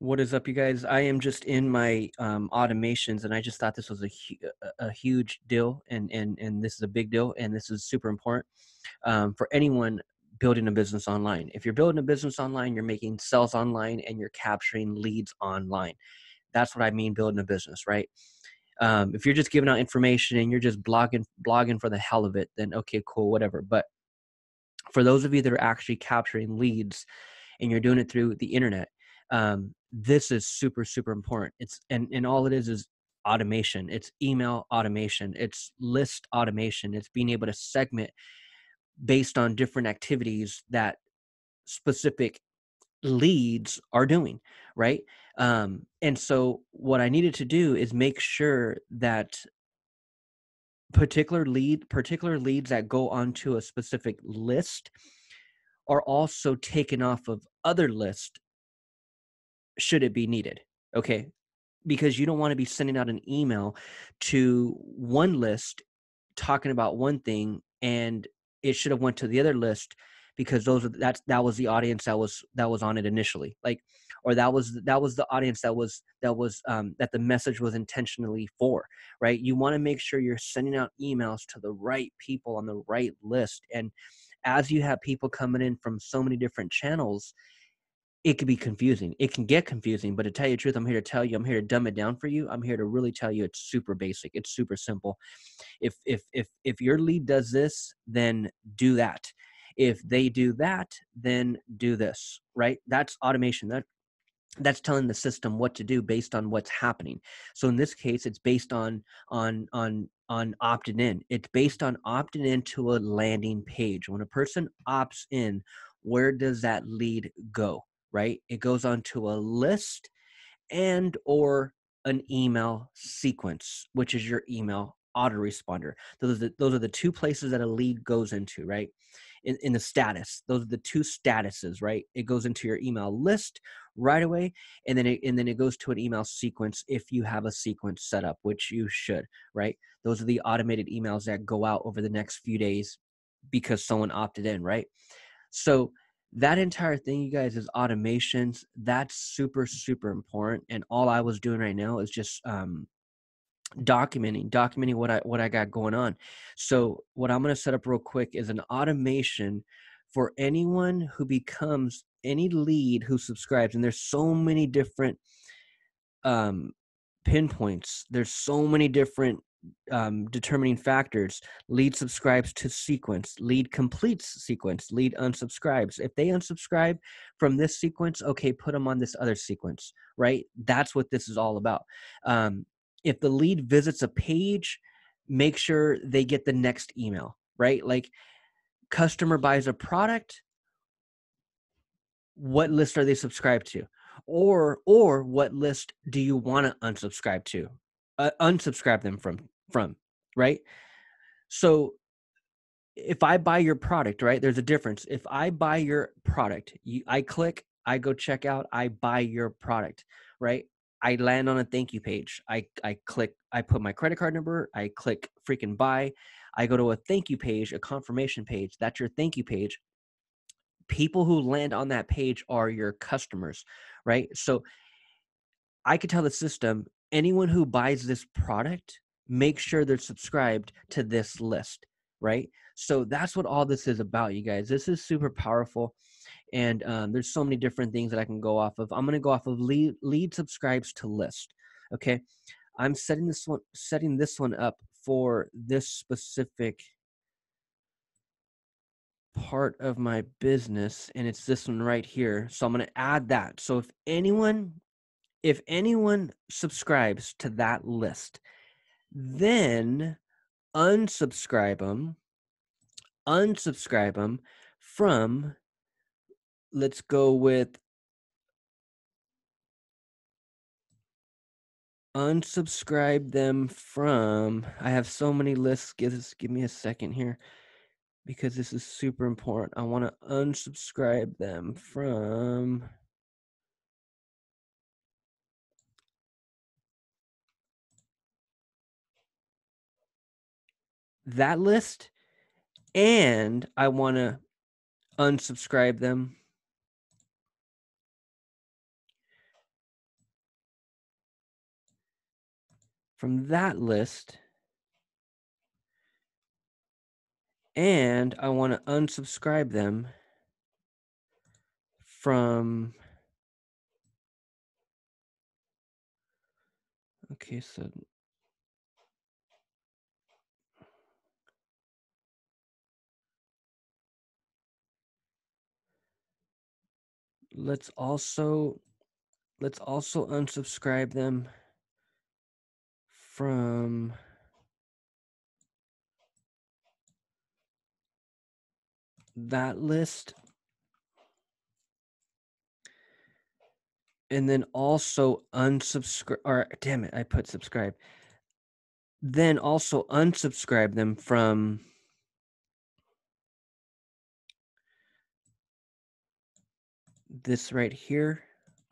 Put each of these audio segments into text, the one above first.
What is up, you guys? I am just in my um, automations, and I just thought this was a, a huge deal, and and and this is a big deal, and this is super important um, for anyone building a business online. If you're building a business online, you're making sales online, and you're capturing leads online. That's what I mean building a business, right? Um, if you're just giving out information and you're just blogging blogging for the hell of it, then okay, cool, whatever. But for those of you that are actually capturing leads, and you're doing it through the internet um, this is super super important. It's and and all it is is automation. It's email automation. It's list automation. It's being able to segment based on different activities that specific leads are doing right? Um, and so what i needed to do is make sure that particular lead particular leads that go onto a specific list are also taken off of other lists should it be needed okay? Because you don't want to be sending out an email to one list talking about one thing and it should have went to the other list because those are that's that was the audience that was that was on it initially like or that was that was the audience that was that was um, that the message was intentionally for right? You want to make sure you're sending out emails to the right people on the right list and as you have people coming in from so many different channels it can be confusing. It can get confusing, but to tell you the truth, I'm here to tell you, I'm here to dumb it down for you. I'm here to really tell you it's super basic. It's super simple. If if if if your lead does this, then do that. If they do that, then do this, right? That's automation. That that's telling the system what to do based on what's happening. So in this case, it's based on on on on opting in. It's based on opting into a landing page. When a person opts in, where does that lead go? Right? It goes onto a list and or an email sequence, which is your email autoresponder. Those are the, those are the two places that a lead goes into, right? In, in the status, those are the two statuses, right? It goes into your email list right away, and then it, and then it goes to an email sequence if you have a sequence set up, which you should, right? Those are the automated emails that go out over the next few days because someone opted in, right? So that entire thing you guys is automations that's super super important and all i was doing right now is just um documenting documenting what i what i got going on. So what i'm going to set up real quick is an automation for anyone who becomes any lead who subscribes and there's so many different um pinpoints there's so many different um, determining factors lead subscribes to sequence lead completes sequence lead unsubscribes. If they unsubscribe from this sequence okay put them on this other sequence right? That's what this is all about. Um, if the lead visits a page make sure they get the next email right? Like customer buys a product what list are they subscribed to? Or or what list do you want to unsubscribe to uh, unsubscribe them from from right? So if i buy your product right there's a difference. If i buy your product you, i click i go check out i buy your product right? I land on a thank you page. I i click i put my credit card number i click freaking buy. I go to a thank you page a confirmation page. That's your thank you page. People who land on that page are your customers right? So i could tell the system anyone who buys this product, make sure they're subscribed to this list, right? So that's what all this is about, you guys. This is super powerful. And um, there's so many different things that I can go off of. I'm going to go off of lead, lead subscribes to list. Okay. I'm setting this one, setting this one up for this specific part of my business and it's this one right here so i'm going to add that so if anyone if anyone subscribes to that list, then unsubscribe them, unsubscribe them from, let's go with unsubscribe them from i have so many lists give this give me a second here because this is super important i want to unsubscribe them from that list and I want to unsubscribe them. From that list. And I want to unsubscribe them from. Okay, so let's also let's also unsubscribe them from that list. And then also unsubscribe or damn it i put subscribe. Then also unsubscribe them from this right here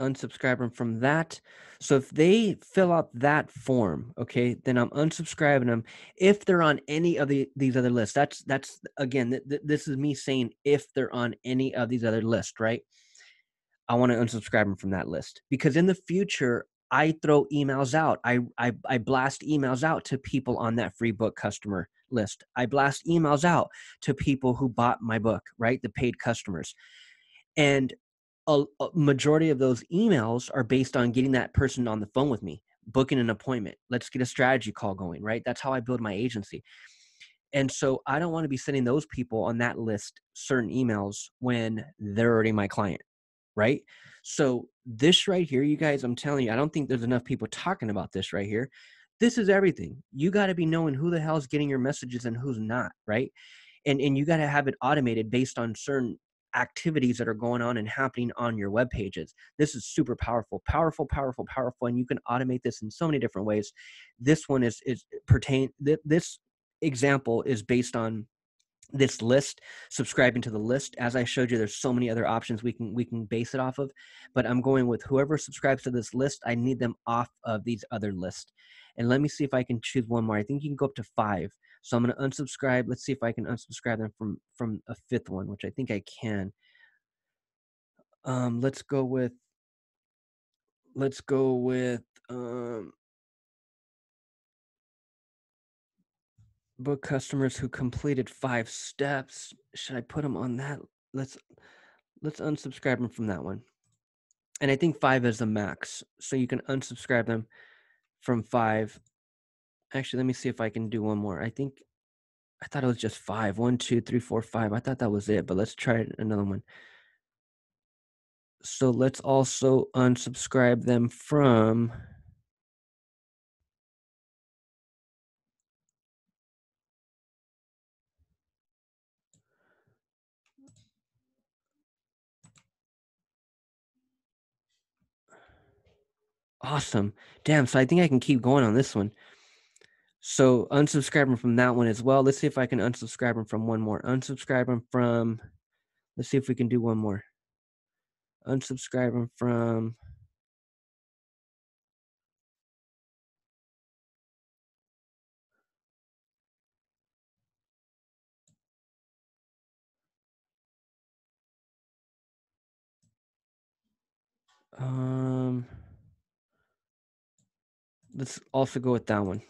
unsubscribe them from that so if they fill out that form okay then i'm unsubscribing them if they're on any of the, these other lists that's that's again th- th- this is me saying if they're on any of these other lists right I want to unsubscribe them from that list because in the future I throw emails out. I, I I blast emails out to people on that free book customer list. I blast emails out to people who bought my book, right? The paid customers. And a, a majority of those emails are based on getting that person on the phone with me, booking an appointment. Let's get a strategy call going, right? That's how I build my agency. And so I don't want to be sending those people on that list certain emails when they're already my client right? So this right here, you guys, I'm telling you, I don't think there's enough people talking about this right here. This is everything. You got to be knowing who the hell is getting your messages and who's not, right? And and you got to have it automated based on certain activities that are going on and happening on your web pages. This is super powerful, powerful, powerful, powerful, and you can automate this in so many different ways. This one is is pertain. This example is based on this list subscribing to the list. As i showed you there's so many other options we can we can base it off of but i'm going with whoever subscribes to this list i need them off of these other lists and let me see if i can choose one more. I think you can go up to five. So i'm going to unsubscribe. Let's see if i can unsubscribe them from from a fifth one which i think i can. Um let's go with let's go with um book customers who completed five steps should i put them on that? Let's let's unsubscribe them from that one. And i think five is the max so you can unsubscribe them from five. Actually let me see if i can do one more. I think i thought it was just five. One two three four five. I thought that was it but let's try another one. So let's also unsubscribe them from Awesome. Damn, so I think I can keep going on this one. So unsubscribing from that one as well. Let's see if I can unsubscribe them from one more. Unsubscribe them from let's see if we can do one more. Unsubscribe them from um let's also go with that one.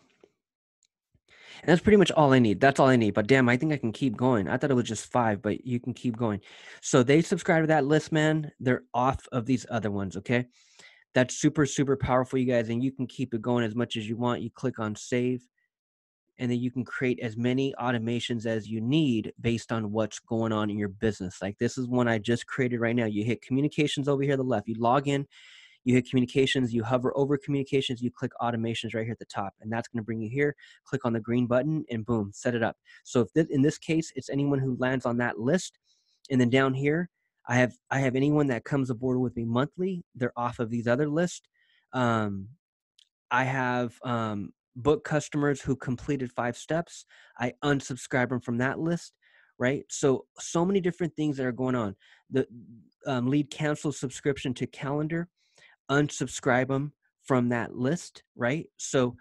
And that's pretty much all I need. That's all I need. But damn, I think I can keep going. I thought it was just five, but you can keep going. So they subscribe to that list, man. They're off of these other ones. Okay. That's super, super powerful, you guys. And you can keep it going as much as you want. You click on save, and then you can create as many automations as you need based on what's going on in your business. Like this is one I just created right now. You hit communications over here on the left. You log in, you hit communications, you hover over communications, you click automations right here at the top, and that's going to bring you here. Click on the green button, and boom, set it up. So if this, in this case, it's anyone who lands on that list, and then down here, I have I have anyone that comes aboard with me monthly. They're off of these other lists. Um, I have um, book customers who completed five steps. I unsubscribe them from that list right so so many different things that are going on the um, lead cancel subscription to calendar unsubscribe them from that list, right? So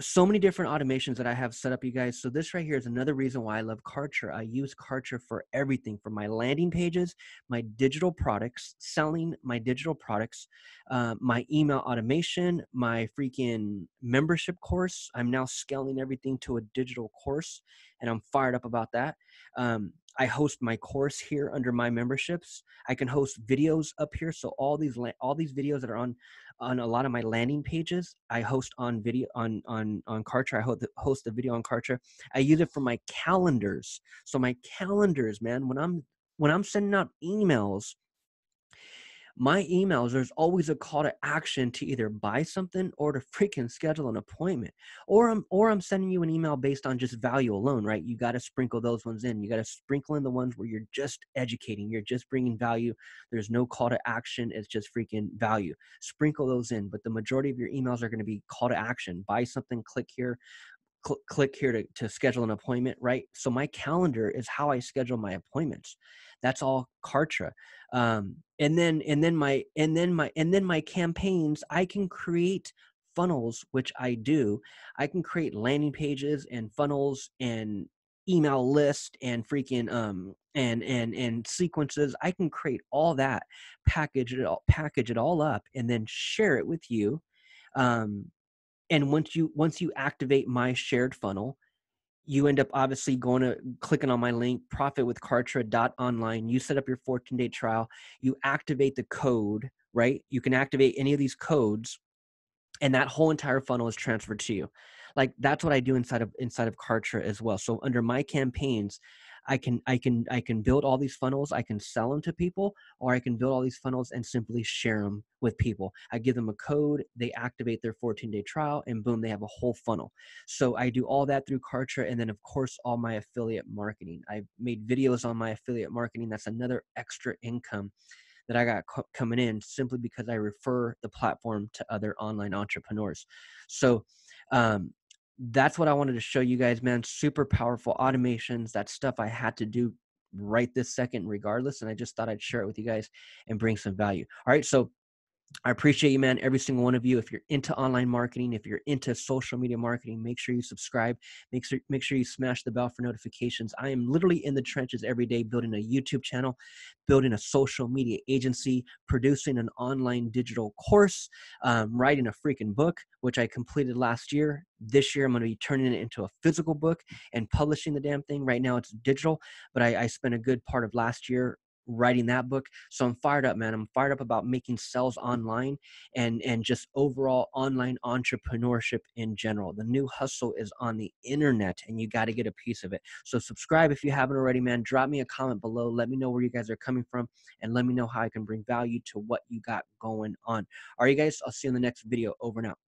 so many different automations that I have set up, you guys. So this right here is another reason why I love Kartra. I use Kartra for everything from my landing pages, my digital products, selling my digital products, uh, my email automation, my freaking membership course. I'm now scaling everything to a digital course, and I'm fired up about that. Um, I host my course here under my memberships. I can host videos up here. So all these all these videos that are on on a lot of my landing pages, I host on video on on on Kartra. I host a video on Kartra. I use it for my calendars. So my calendars, man, when I'm when I'm sending out emails my emails, there's always a call to action to either buy something or to freaking schedule an appointment. Or I'm or I'm sending you an email based on just value alone, right? You got to sprinkle those ones in. You got to sprinkle in the ones where you're just educating, you're just bringing value. There's no call to action, it's just freaking value. Sprinkle those in, but the majority of your emails are going to be call to action. Buy something, click here, cl- click here to, to schedule an appointment, right? So my calendar is how I schedule my appointments. That's all Kartra. Um, and then and then my and then my and then my campaigns, I can create funnels, which I do. I can create landing pages and funnels and email list and freaking um and and and sequences i can create all that package it all package it all up and then share it with you um and once you once you activate my shared funnel you end up obviously going to clicking on my link profitwithkartra.online you set up your 14 day trial. You activate the code right? You can activate any of these codes and that whole entire funnel is transferred to you. Like that's what i do inside of inside of kartra as well. So under my campaigns I can I can I can build all these funnels. I can sell them to people, or I can build all these funnels and simply share them with people. I give them a code, they activate their 14 day trial, and boom, they have a whole funnel. So I do all that through Kartra, and then of course all my affiliate marketing. I've made videos on my affiliate marketing. That's another extra income that I got co- coming in simply because I refer the platform to other online entrepreneurs. So um, that's what I wanted to show you guys, man. Super powerful automations. That stuff I had to do right this second, regardless. And I just thought I'd share it with you guys and bring some value. All right. So I appreciate you, man. Every single one of you. If you're into online marketing, if you're into social media marketing, make sure you subscribe. Make sure make sure you smash the bell for notifications. I am literally in the trenches every day, building a YouTube channel, building a social media agency, producing an online digital course, um, writing a freaking book, which I completed last year. This year, I'm going to be turning it into a physical book and publishing the damn thing. Right now, it's digital, but I, I spent a good part of last year writing that book. So I'm fired up, man. I'm fired up about making sales online and and just overall online entrepreneurship in general. The new hustle is on the internet and you got to get a piece of it. So subscribe if you haven't already, man. Drop me a comment below. Let me know where you guys are coming from and let me know how I can bring value to what you got going on. All right, you guys, I'll see you in the next video. Over and out.